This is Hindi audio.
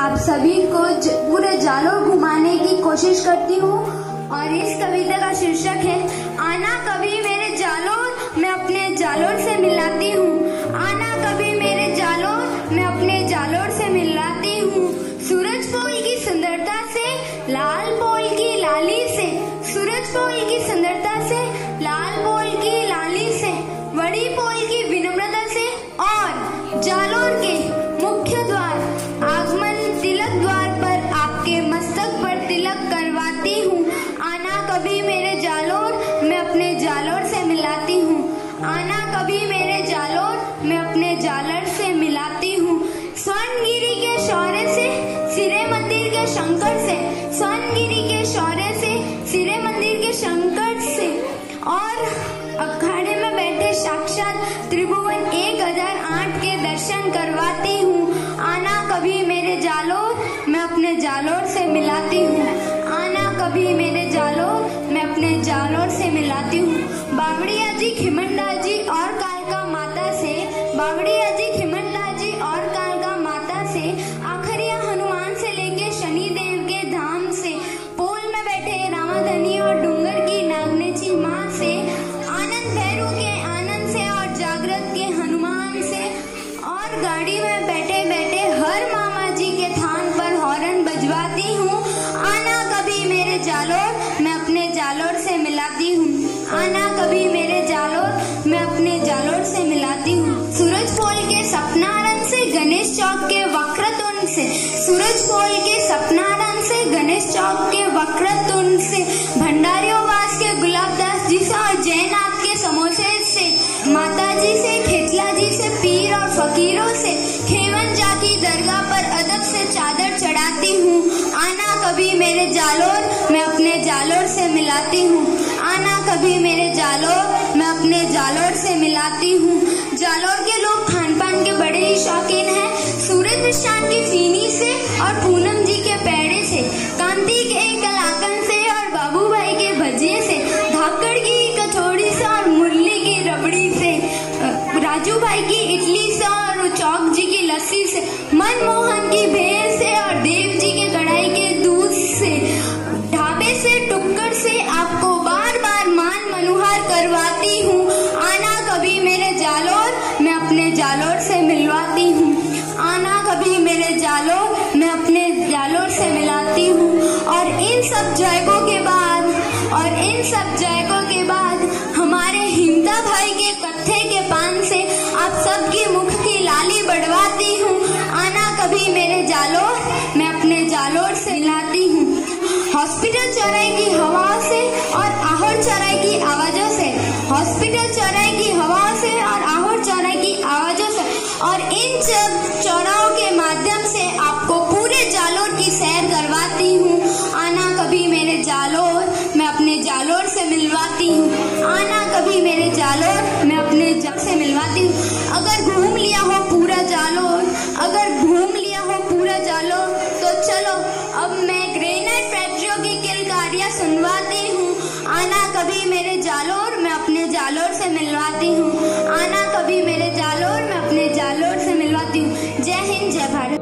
आप सभी को ज- पूरे जालोर घुमाने की कोशिश करती हूँ और इस कविता का शीर्षक है, आना कभी मेरे जालोर, मैं अपने जालोर से मिलाती हूँ। आना कभी मेरे जालोर, मैं अपने जालोर से मिलाती हूँ। सूरज को मिलाती हूँ। आना कभी मेरे जालोर, मैं अपने जालोर से मिलाती हूँ। स्वर्णगिरी के शौर्य से, सिरे मंदिर के शंकर से। स्वर्णगिरी के शौर्य से, सिरे मंदिर के शंकर से। और अखाड़े में बैठे साक्षात त्रिभुवन एक हज़ार आठ के दर्शन करवाती हूँ। आना कभी मेरे जालोर, मैं अपने जालोर से मिलाती हूँ। आना कभी मेरे जालोर, मैं अपने जालोर से मिलाती हूँ। बावड़िया जी खिमंडा जी और कालका माता से, बावड़िया जी खिमंडा जी और कालका माता से, आखरिया हनुमान से लेके शनि देव के धाम से, पोल में बैठे रामाधनी और डूंगर की नागनेची माँ से, आनंद भैरू के आनंद से और जागृत के हनुमान से, और गाड़ी में बैठे बैठे हर मामा जी के थान पर हॉर्न बजवाती हूँ। आना कभी मेरे जालोर, मैं अपने जालोर से मिलाती हूँ। आना कभी मेरे जालोर, मैं अपने जालोर से मिलाती हूँ। सूरज पोल के सपनारन से, गणेश चौक के वक्रतुंड से। सूरज पोल के सपनारन से, गणेश चौक के वक्रतुंड से। भंडारियों वास के गुलाबदास जी से और जयनाथ के समोसे से। माता जी से खेतला जी से, पीर और फकीरों से। खेवन जा की दरगाह पर अदब से चादर चढ़ाती हूँ। आना कभी मेरे जालोर, मैं अपने जालोर से मिलाती हूँ। आना कभी मेरे जालोर। मैं अपने जालोर से मिलाती हूँ। जालोर के लोग खान पान के बड़े ही शौकीन हैं। सूरज निशान की चीनी से और पूनम जी के पेड़े से। कांति के कलाकंद से और बाबू भाई के भजिए से। धाकड़ की कचौड़ी से और मुरली की रबड़ी से। राजू भाई की इडली से और चौक जी की लस्सी से। मनमोहन की भेल से और देव जी कभी मेरे मैं अपने जालोर से मिलाती हूँ। और इन सब जयकों के बाद, और इन सब जयकों के बाद, हमारे हिमता भाई के कत्थे के पान से आप सबकी मुख की लाली बढ़वाती हूँ। आना कभी मेरे जालोर, मैं अपने जालोर से मिलाती हूँ। हॉस्पिटल चौराहे की हवा से और आहोर चौराहे की आवाजों से। हॉस्पिटल चौराहे की हवा से और आहोर चौराहे की आवाजों से। और इन सब करवाती हूँ। आना कभी मेरे जालोर, मैं अपने जालोर से मिलवाती हूँ। आना कभी मेरे जालोर, मैं अपने जग से मिलवाती हूँ। अगर घूम लिया हो पूरा जालोर, अगर घूम लिया हो पूरा जालोर तो चलो, अब मैं ग्रेनाइट फैक्ट्रियों की किलकारियाँ सुनवाती हूँ। आना कभी मेरे जालोर, मैं अपने जालोर से मिलवाती हूँ। आना कभी मेरे जालोर, मैं अपने जालोर से मिलवाती हूँ। जय हिंद, जय भारत।